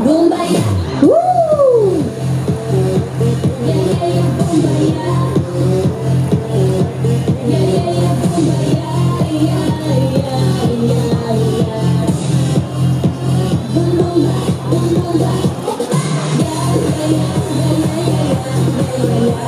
Woo! Yeah, yeah, yeah, Yeah.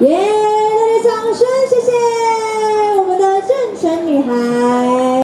Yeah.